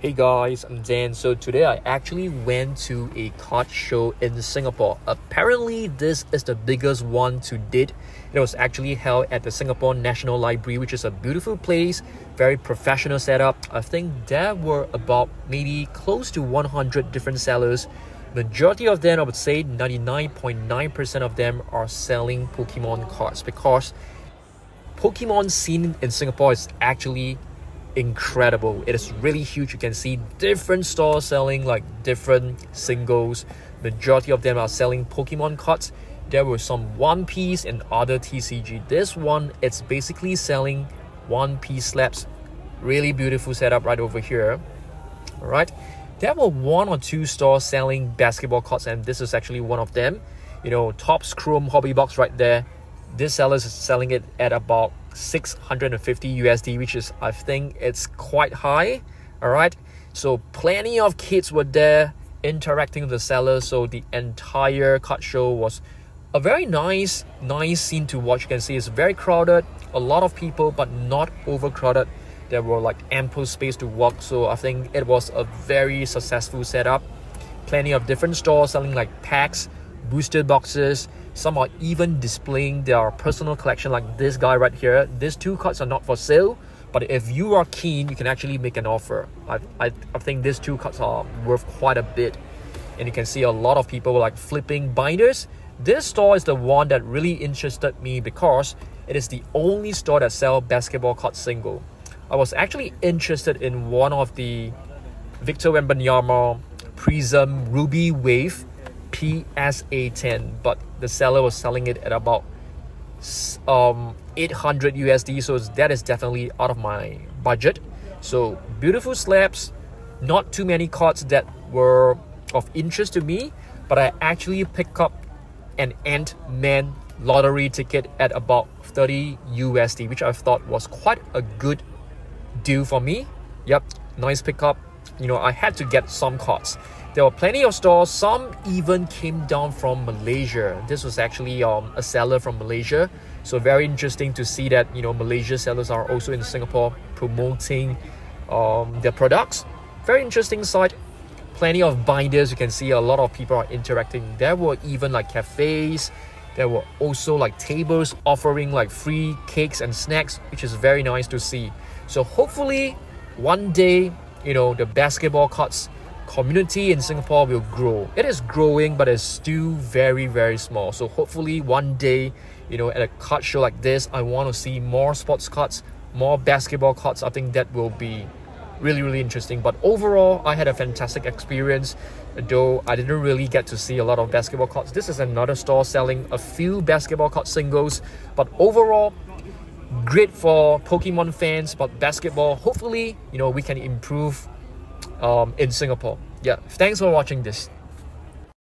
Hey guys, I'm Dan. So today I actually went to a card show in Singapore. Apparently, this is the biggest one to date. It was actually held at the Singapore National Library, which is a beautiful place, very professional setup. I think there were about maybe close to 100 different sellers. Majority of them, I would say 99.9% of them are selling Pokemon cards because Pokemon scene in Singapore is actually incredible. It is really huge. You can see different stores selling like different singles. Majority of them are selling Pokemon cards. There were some One Piece and other TCG. This one, it's basically selling One Piece slabs. Really beautiful setup right over here. Alright. There were one or two stores selling basketball cards, and this is actually one of them. You know, Topps Chrome Hobby Box right there. This seller is selling it at about 650 USD, which is, I think, it's quite high. All right. So plenty of kids were there interacting with the seller. So the entire card show was a very nice, nice scene to watch. You can see it's very crowded, a lot of people, but not overcrowded. There were like ample space to walk. So I think it was a very successful setup. Plenty of different stores selling like packs, booster boxes, some are even displaying their personal collection like this guy right here. These two cards are not for sale, but if you are keen, you can actually make an offer. I, I, I think these two cards are worth quite a bit. And you can see a lot of people like flipping binders. This store is the one that really interested me because it is the only store that sell basketball cards single. I was actually interested in one of the Victor Wembanyama Prizm Ruby Wave PSA 10, but the seller was selling it at about um 800 USD, so that is definitely out of my budget. So beautiful slabs, not too many cards that were of interest to me, but I actually picked up an Ant-Man lottery ticket at about 30 USD, which I thought was quite a good deal for me. Yep, nice pickup. You know, I had to get some cards. There were plenty of stores. Some even came down from Malaysia. This was actually um, a seller from Malaysia. So very interesting to see that you know Malaysia sellers are also in Singapore promoting um, their products. Very interesting site. Plenty of binders. You can see a lot of people are interacting. There were even like cafes. There were also like tables offering like free cakes and snacks, which is very nice to see. So hopefully one day, you know, the basketball cards community in Singapore will grow. It is growing, but it's still very, very small. So hopefully one day, you know, at a card show like this, I want to see more sports cards, more basketball cards. I think that will be really, really interesting. But overall, I had a fantastic experience. Though I didn't really get to see a lot of basketball cards. This is another store selling a few basketball card singles. But overall, great for Pokemon fans. But basketball, hopefully, you know, we can improve um, in Singapore. Yeah, thanks for watching this.